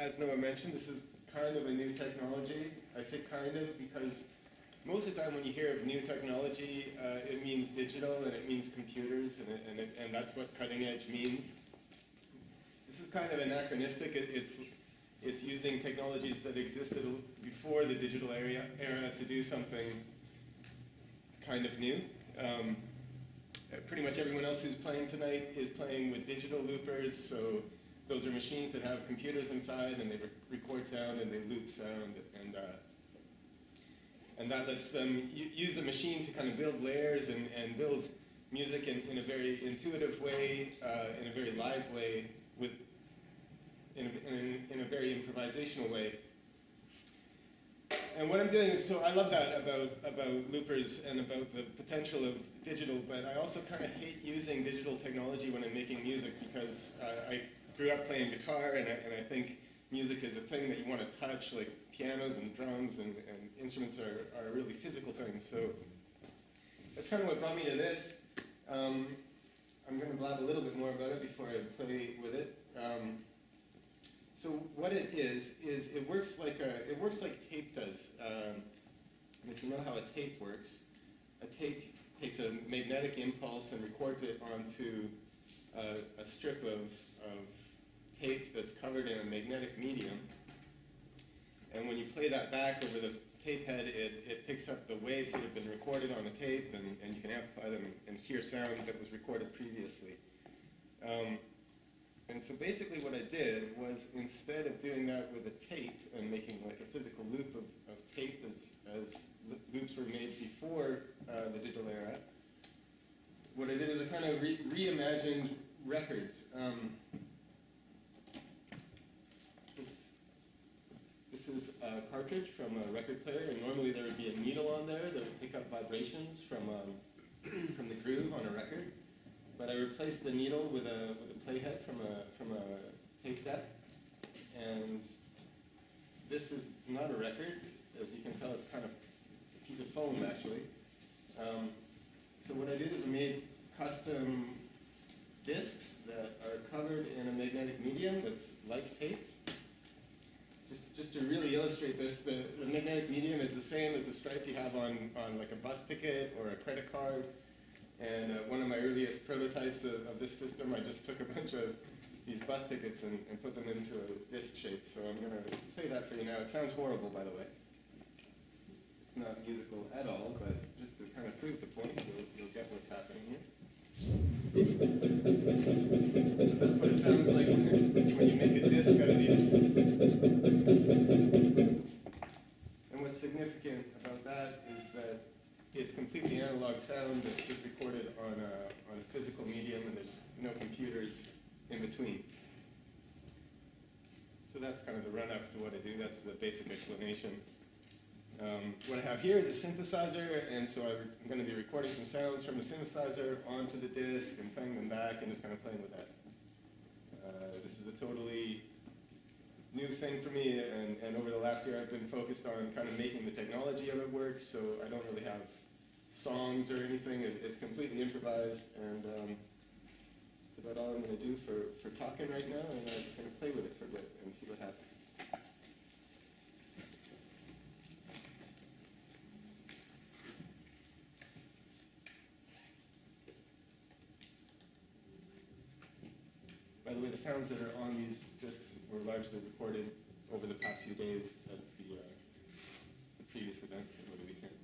as Noah mentioned, this is kind of a new technology. I say kind of because most of the time when you hear of new technology, uh, it means digital and it means computers, and, it, and, it, and that's what cutting edge means. This is kind of anachronistic. It, it's, it's using technologies that existed before the digital era, era to do something kind of new. Um, pretty much everyone else who's playing tonight is playing with digital loopers, so those are machines that have computers inside and they re record sound and they loop sound and uh, and that lets them use a machine to kind of build layers and, and build music in, in a very intuitive way, uh, in a very live way, with in a, in, in a very improvisational way. And what I'm doing is, so I love that about, about loopers and about the potential of digital, but I also kind of hate using digital technology when I'm making music because uh, I grew up playing guitar and I, and I think music is a thing that you want to touch, like pianos and drums and, and instruments are, are really physical things. So that's kind of what brought me to this. Um, I'm going to blab a little bit more about it before I play with it. Um, so what it is is it works like a it works like tape does. Um, if you know how a tape works, a tape takes a magnetic impulse and records it onto a, a strip of, of tape that's covered in a magnetic medium. And when you play that back over the tape head, it, it picks up the waves that have been recorded on the tape, and, and you can amplify them and, hear sound that was recorded previously. Um, and so basically what I did was instead of doing that with a tape and making like a physical loop of, of tape as, as loops were made before uh, the digital era, what I did is I kind of re reimagined records. Um, A cartridge from a record player, and normally there would be a needle on there that would pick up vibrations from, um, from the groove on a record. But I replaced the needle with a, with a playhead from a, from a tape deck. And this is not a record. As you can tell, it's kind of a piece of foam, actually. Um, so what I did is I made custom discs that are covered in a magnetic medium that's like tape just, to really illustrate this, the, the magnetic medium is the same as the stripe you have on, on like a bus ticket or a credit card. And uh, one of my earliest prototypes of, of, this system, I just took a bunch of these bus tickets and, and put them into a disc shape. So I'm going to play that for you now. It sounds horrible, by the way. It's not musical at all, but just to kind of prove the point, you'll, you'll get what's happening here. So that's what it sounds like it's completely analog sound that's just recorded on a, on a physical medium and there's no computers in between. So that's kind of the run-up to what I do. That's the basic explanation. Um, what I have here is a synthesizer, and so I'm going to be recording some sounds from the synthesizer onto the disc and playing them back and just kind of playing with that. Uh, this is a totally new thing for me, and, and over the last year I've been focused on kind of making the technology of it work, so I don't really have songs or anything. It, it's completely improvised, and um, that's about all I'm going to do for, for talking right now, and I'm just going to play with it for a bit and see what happens. By the way, the sounds that are on these discs were largely recorded over the past few days at the, uh, the previous events over the weekend.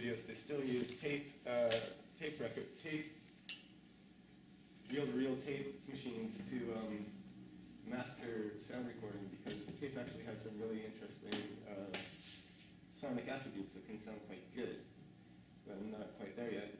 studios, they still use tape, uh, tape record, tape, reel-to-reel tape machines to um, master sound recording because tape actually has some really interesting uh, sonic attributes that can sound quite good. But I'm not quite there yet.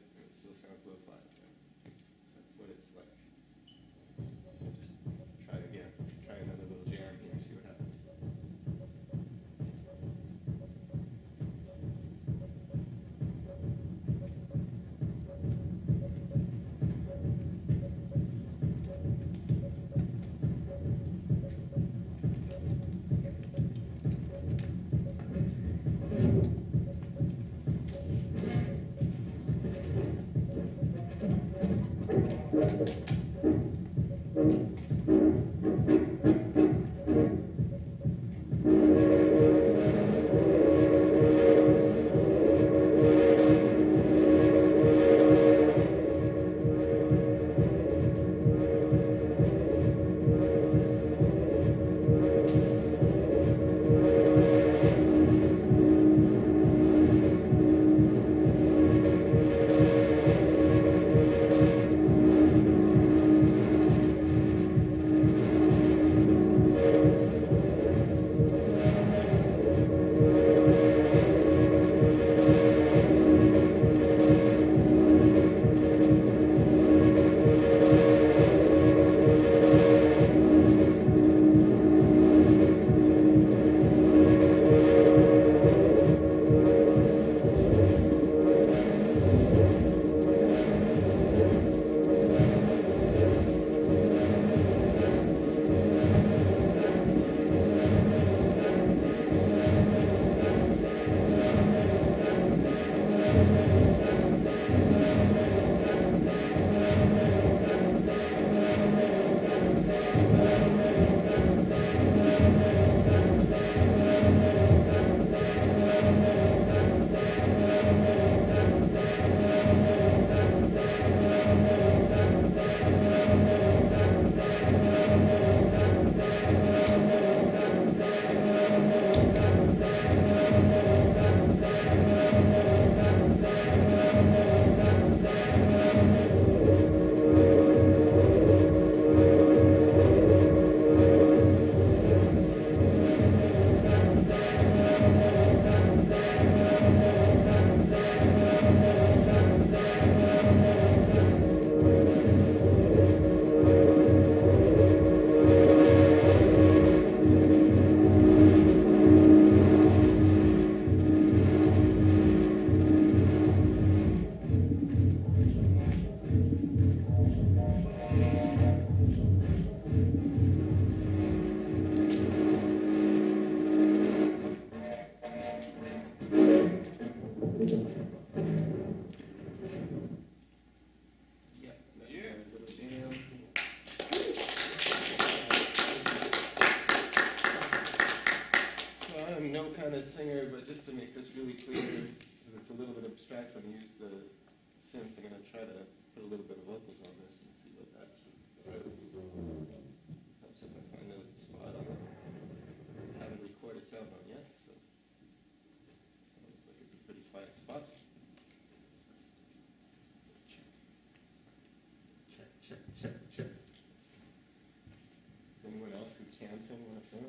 Yeah?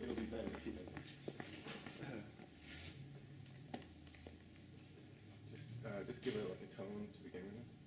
It'll be better if. Just, uh, just give it like a tone to begin with.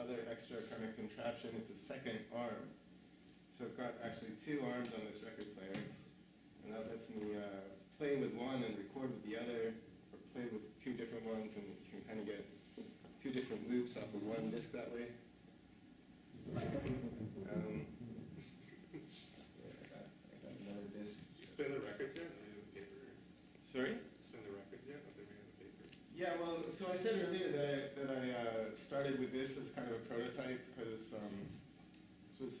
Other extra kind of contraption. It's a second arm. So I've got actually two arms on this record player, and that lets me uh, play with one and record with the other, or play with two different ones, and you can kind of get two different loops off of one disc that way. Um, I got, another disc. Did you spin the records yet? Are they on paper? Sorry? Spin the records yet? Are they made on paper? Yeah, well, so I said earlier that I, that I uh, started with this as kind of a prototype because um, this was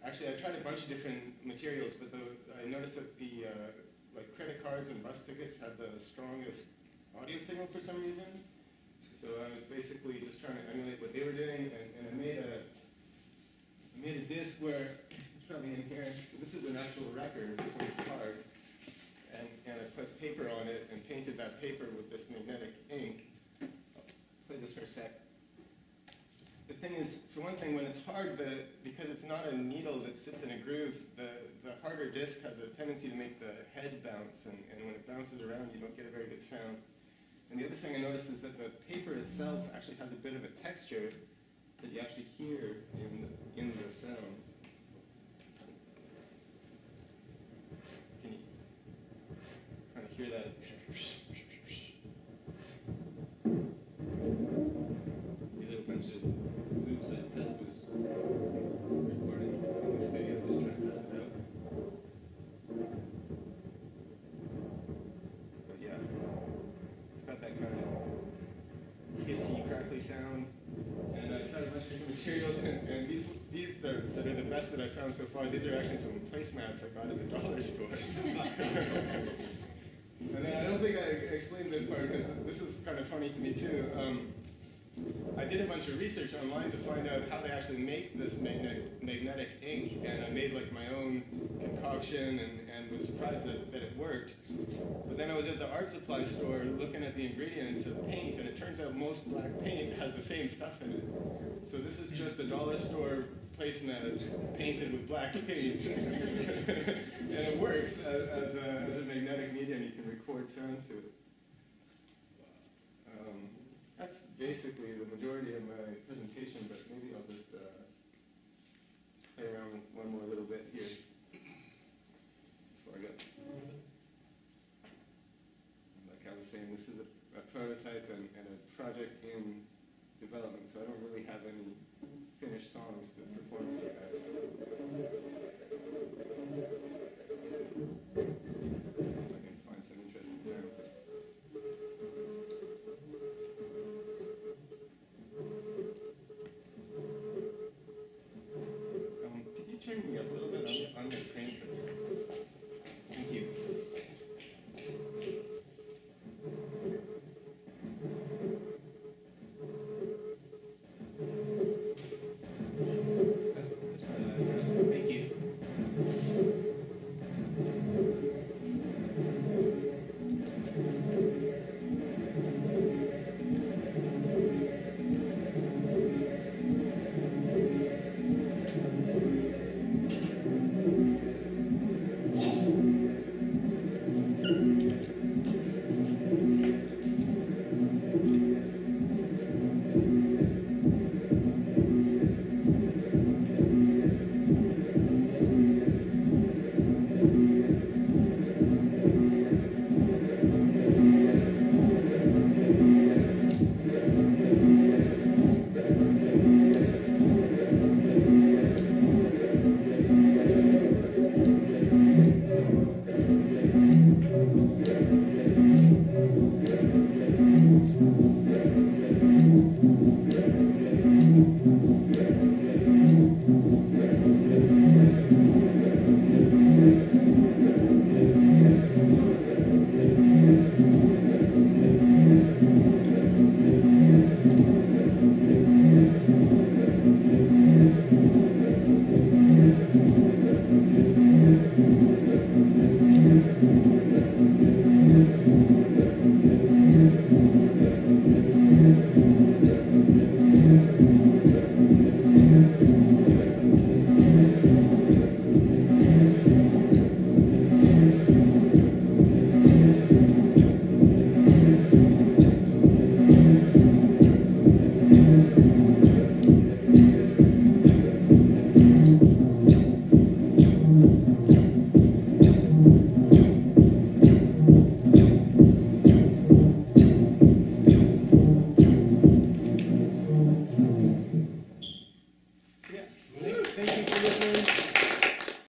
actually I tried a bunch of different materials, but the, I noticed that the uh, like credit cards and bus tickets had the strongest audio signal for some reason. So I was basically just trying to emulate what they were doing, and, and I made a I made a disc where it's probably in here. So this is an actual record. This one's a card and, I put paper on it and painted that paper with this magnetic ink. I'll play this for a sec. The thing is, for one thing, when it's hard, the, because it's not a needle that sits in a groove, the, the harder disc has a tendency to make the head bounce, and, and when it bounces around, you don't get a very good sound. And the other thing I noticed is that the paper itself actually has a bit of a texture that you actually hear in the, in the sound. Can you kind of hear that? These are a bunch of loops that Ted was recording in the studio, just trying to test it out. But yeah, it's got that kind of hissy, crackly sound. And I tried a bunch of different materials, and, these these that are, that are the best that I found so far. These are actually some placemats I got at the dollar store. and then I don't think I explained this part because this is kind of funny to me too. Um, I did a bunch of research online to find out how they actually make this magnetic, magnetic ink, and I made like my own concoction and, and was surprised that, that it worked. But then I was at the art supply store looking at the ingredients of paint, and it turns out most black paint has the same stuff in it. So this is just a dollar store placemat painted with black paint. and it works as, as, a, as a magnetic medium, you can record sound to it. Um, that's basically the majority of my presentation, but maybe I'll just uh, play around one more little bit here before I go. Like I was saying, this is a, a prototype and, and a project in development, so I don't really have any finished songs to perform for you guys.